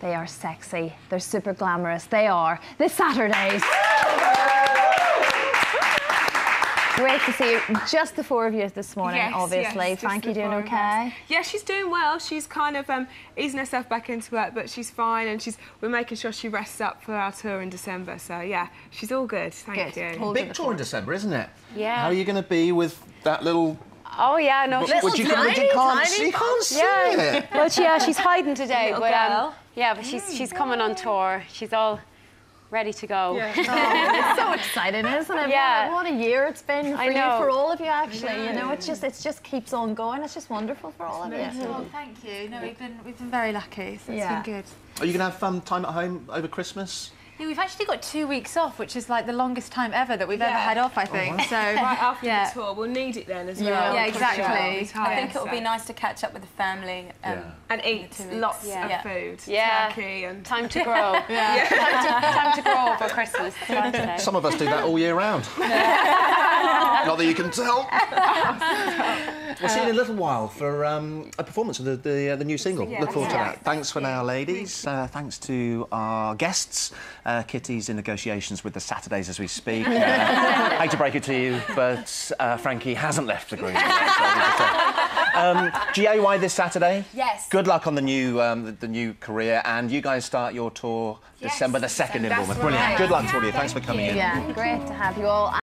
They are sexy. They're super glamorous. They are the Saturdays. Great to see you. Just the four of you this morning, Yes, obviously. yes, just Frankie doing okay? us. Yeah, she's doing well. She's kind of um, easing herself back into it, but she's fine, and she's we're making sure she rests up for our tour in December. So yeah, she's all good. Thank Good. you. Hold Big tour in December, isn't it? Yeah. How are you going to be with that little... Oh yeah, no. Which she's- you, can, which you can't see? You can't see Yeah. it. Well, she, yeah, she's hiding today, Little but um, girl. Yeah, but she's she's coming on tour. She's all ready to go. It's oh, so exciting, isn't it? Yeah. What, what a year it's been for I you, for all of you, actually. You know, it's just it just keeps on going. It's just wonderful for all of you. Well, thank you. No, we've been we've been very lucky. So it's Yeah. been good. Are you going to have fun time at home over Christmas? Yeah, we've actually got two weeks off, which is like the longest time ever that we've ever had off. I think so. Right after yeah. the tour, we'll need it then as Yeah. well. Yeah, because exactly. we'll I think it would be nice to catch up with the family. Um, Yeah. and eat lots Yeah. of Yeah. food. Yeah. Turkey and Time to grow. yeah. Time, to, time to grow for Christmas. That's what I say. Some of us do that all year round. Not that you can tell. We'll see you in a little while for um, a performance of the, the, uh, the new single. Yeah. Look forward to that. Thanks for now, ladies. Uh, thanks to our guests. Uh, Kitty's in negotiations with the Saturdays as we speak. Uh, hate to break it to you, but uh, Frankie hasn't left the group. yet, so we just, uh, um, GAY this Saturday. Yes. Good luck on the new um, the, the new career, and you guys start your tour December the second in Bournemouth. Brilliant. right. Good luck to all of you. Thanks for coming in. Yeah, great to have you all.